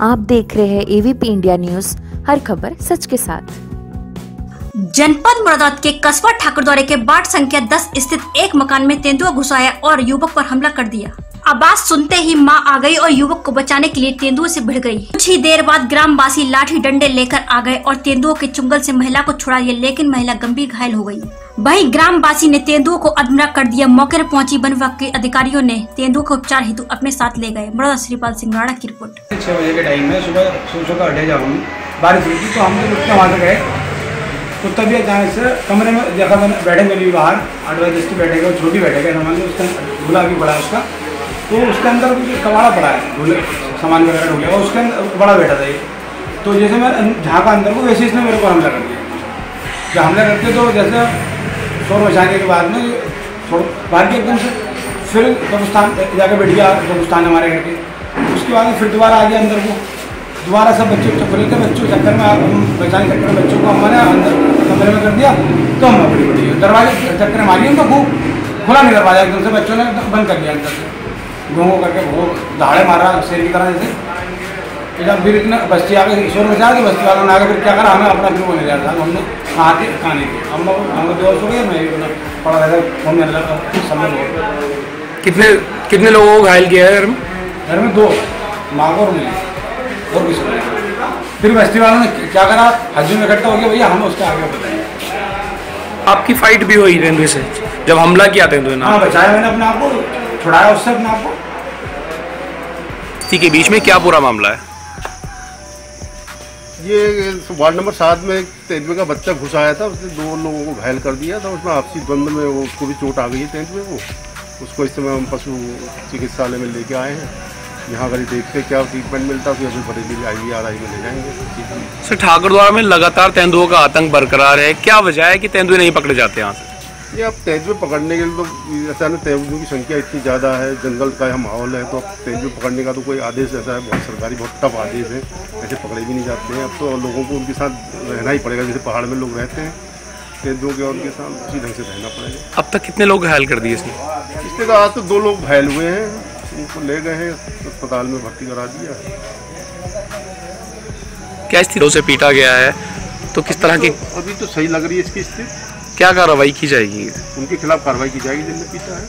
आप देख रहे हैं एवीपी इंडिया न्यूज़ हर खबर सच के साथ। जनपद मुरादाबाद के कस्बा ठाकुरद्वारे के वार्ड संख्या 10 स्थित एक मकान में तेंदुआ घुसाया और युवक पर हमला कर दिया। आवाज़ सुनते ही माँ आ गई और युवक को बचाने के लिए तेंदुए से भिड़ गई। कुछ ही देर बाद ग्रामवासी लाठी डंडे लेकर आ गए और तेंदुओं के चुंगल से महिला को छुड़ा दिया लेकिन महिला गंभीर घायल हो गई। वहीं ग्रामवासी ने तेंदुओं को अदमरा कर दिया। मौके पर पहुँची वन विभाग के अधिकारियों ने तेंदुओं को उपचार हेतु अपने साथ ले गए। मुरादा श्रीपाल सिंह राणा की रिपोर्ट। छह बजे के टाइम में सुबह सोचो का अड्डे जाऊँ बारिश हुई तो हम लोग वहाँ गए। तो से कमरे में बैठे बाहर। आठ बजे छोटी उसका पड़ा उसका। तो उसके अंदर कबाड़ा पड़ा है झूले सामान वगैरह ढूंढे, और उसके अंदर बड़ा बैठा था ये तो जैसे मैं झाँका अंदर को वैसे इसने मेरे को हमला कर दिया। जब हमला करते तो जैसे शोर मचाने के बाद में थोड़ा बाहर के एकदम से फिर कब्रस्तान जाकर बैठ गया कब्रस्तान हमारे घर के। उसके बाद फिर दोबारा आ गया अंदर को। दोबारा सब बच्चे चक्कर लेते बच्चों के चक्कर में हम बचाने चक्कर में बच्चों को हमारे अंदर कमरे में कर दिया तो हम अपनी पड़ी दरवाजे, चक्कर मारिए उनको खूब खुला नहीं दरवाज़ा, एकदम से बच्चों ने बंद कर दिया अंदर से। घूमो करके वो दहाड़े मारा शेर की तरह जैसे। जब फिर इतना बस्ती आ गई ईश्वर बचा के बस्ती वालों ने आगे फिर क्या करा? हमें अपना वो नहीं रहा था? हमने कहाँ कहाँ नहीं थे हम हम बेहोश हो गए मैं भी पड़ा रहता फ़ोन में लगा समय हो कितने कितने लोगों को घायल किया है घर में घर में दो माँ को और मुझे और किसी को फिर बस्ती वालों ने क्या करा? हज में इकट्ठा हो गया भैया हम उसके आगे बताएँगे आपकी फाइट भी हुई तेंदुए से जब हमला किया था हाँ बचाया मैंने अपने आप को। छुड़ाया उससे अपने आप को। इसी के बीच में क्या पूरा मामला है? ये वार्ड नंबर सात में एक तेंदुए का बच्चा घुस आया था उसने दो लोगों को घायल कर दिया था उसमें आपसी द्वंद्व में वो उसको भी चोट आ गई है तेंदुए को उसको इस समय हम पशु चिकित्सालय में लेके आए हैं। यहाँ अगर देखते क्या ट्रीटमेंट मिलता है तो अभी Bareilly I V R I में ले जाएँगे। सर ठाकुर द्वारा में लगातार तेंदुओं का आतंक बरकरार है। क्या वजह है कि तेंदुए नहीं पकड़े जाते यहाँ से? ये अब तेंदुए पकड़ने के लिए तो ऐसा ना तेंदुओं की संख्या इतनी ज़्यादा है जंगल का यहाँ माहौल है तो अब तेंदुए पकड़ने का तो कोई आदेश ऐसा है बहुत सरकारी बहुत टफ आदेश है ऐसे पकड़े भी नहीं जाते हैं। अब तो लोगों को उनके साथ रहना ही पड़ेगा जैसे पहाड़ में लोग रहते हैं तेंदुओं के और उनके साथ उसी ढंग से रहना पड़ेगा। अब तक कितने लोग घायल कर दिए इसने? इसके तो आज तो दो लोग घायल हुए हैं उनको ले गए हैं अस्पताल में भर्ती करा दिया क्या स्थिति से पीटा गया है? तो किस तरह की अभी तो सही लग रही है इसकी स्थिति। क्या कार्रवाई की जाएगी? उनके खिलाफ कार्रवाई की जाएगी जिनने पीटा है।